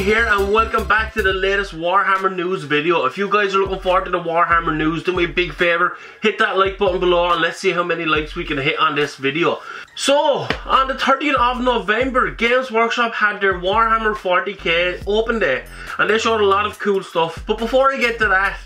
Here and welcome back to the latest Warhammer news video. If you guys are looking forward to the Warhammer news, do me a big favour, hit that like button below and let's see how many likes we can hit on this video. So, on the 30th of November, Games Workshop had their Warhammer 40k open day and they showed a lot of cool stuff. But before I get to that,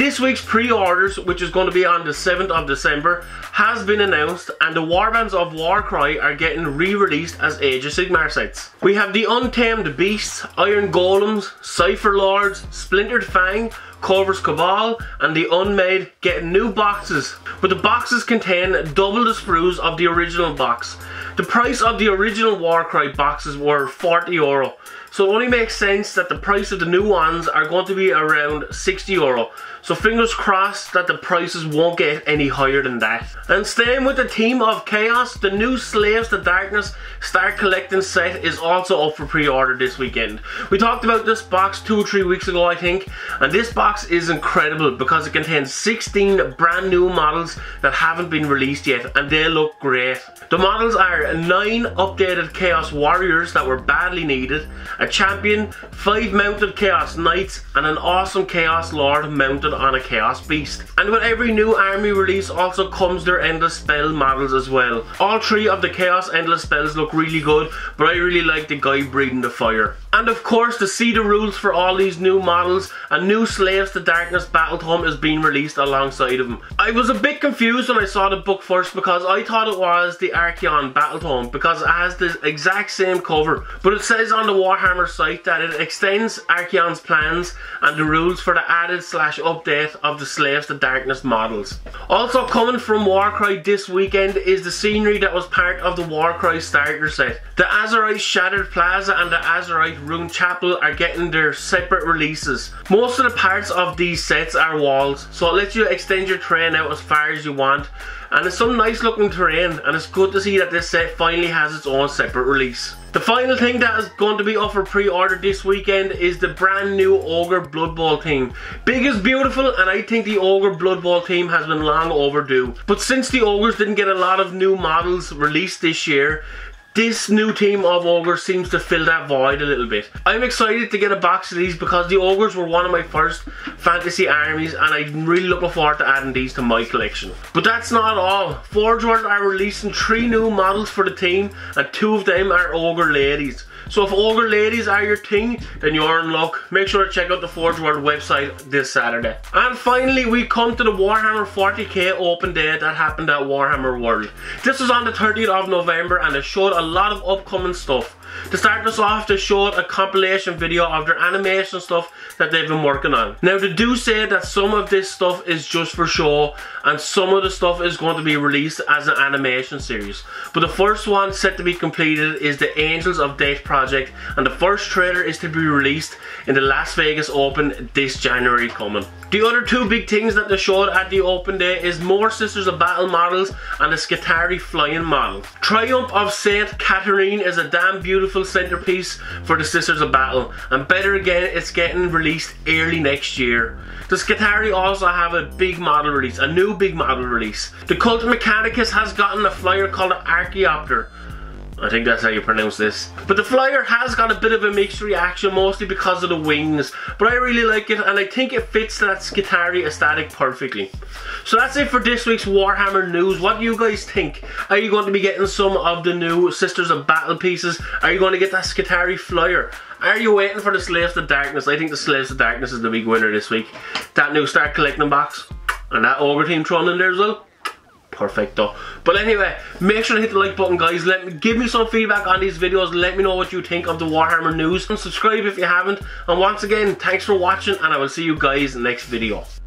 this week's pre-orders, which is going to be on the 7th of December, has been announced and the Warbands of Warcry are getting re-released as Age of Sigmar sets. We have the Untamed Beasts, Iron Golems, Cypher Lords, Splintered Fang, Corvus Cabal and the Unmade get new boxes, but the boxes contain double the sprues of the original box. The price of the original Warcry boxes were 40 euro, so it only makes sense that the price of the new ones are going to be around 60 euro. So fingers crossed that the prices won't get any higher than that. And staying with the theme of chaos, the new Slaves to Darkness Start Collecting set is also up for pre-order this weekend. We talked about this box two or three weeks ago I think, and this box is incredible because it contains 16 brand new models that haven't been released yet and they look great. The models are 9 updated Chaos Warriors that were badly needed, a champion, 5 mounted Chaos Knights and an awesome Chaos Lord mounted on a Chaos Beast. And with every new army release also comes their Endless Spell models as well. All three of the Chaos Endless Spells look really good, but I really like the guy breathing the fire. And of course, to see the rules for all these new models, a new To Darkness Battle Tome is being released alongside of them. I was a bit confused when I saw the book first because I thought it was the Archaon Battle Tome because it has the exact same cover. But it says on the Warhammer site that it extends Archaon's plans and the rules for the added slash update of the Slaves to Darkness models. Also coming from Warcry this weekend is the scenery that was part of the Warcry starter set. The Azyrite Shattered Plaza and the Azyrite Rune Chapel are getting their separate releases. Most of the parts of these sets are walls, so it lets you extend your terrain out as far as you want. And it's some nice looking terrain, and it's good to see that this set finally has its own separate release. The final thing that is going to be up for pre-order this weekend is the brand new Ogre Blood Bowl team. Big is beautiful and I think the Ogre Blood Bowl team has been long overdue. But since the Ogres didn't get a lot of new models released this year, this new team of ogres seems to fill that void a little bit. I'm excited to get a box of these because the ogres were one of my first fantasy armies and I'm really looking forward to adding these to my collection. But that's not all. Forge World are releasing three new models for the team and two of them are ogre ladies. So if ogre ladies are your thing, then you're in luck. Make sure to check out the Forge World website this Saturday. And finally, we come to the Warhammer 40k open day that happened at Warhammer World. This was on the 30th of November and it showed a lot of upcoming stuff. To start us off, they showed a compilation video of their animation stuff that they've been working on. Now, they do say that some of this stuff is just for show, and some of the stuff is going to be released as an animation series. But the first one set to be completed is the Angels of Death project, and the first trailer is to be released in the Las Vegas Open this January coming. The other two big things that they showed at the open day is more Sisters of Battle models and a Skitarii flying model. Triumph of Saint Katherine is a damn beautiful centerpiece for the Sisters of Battle and better again it's getting released early next year. The Skitarii also have a big model release, a new big model release. The Cult Mechanicus has gotten a flyer called an Archaeopter I think that's how you pronounce this. But the flyer has got a bit of a mixed reaction, mostly because of the wings. But I really like it, and I think it fits that Skitarii aesthetic perfectly. So that's it for this week's Warhammer news. What do you guys think? Are you going to be getting some of the new Sisters of Battle pieces? Are you going to get that Skitarii flyer? Are you waiting for the Slaves of Darkness? I think the Slaves of Darkness is the big winner this week. That new Star Collecting box. And that Ogre Team Tron in there as well perfecto. But anyway, make sure to hit the like button guys. Let me give me some feedback on these videos. Let me know what you think of the Warhammer news. And subscribe if you haven't. And once again, thanks for watching and I will see you guys next video.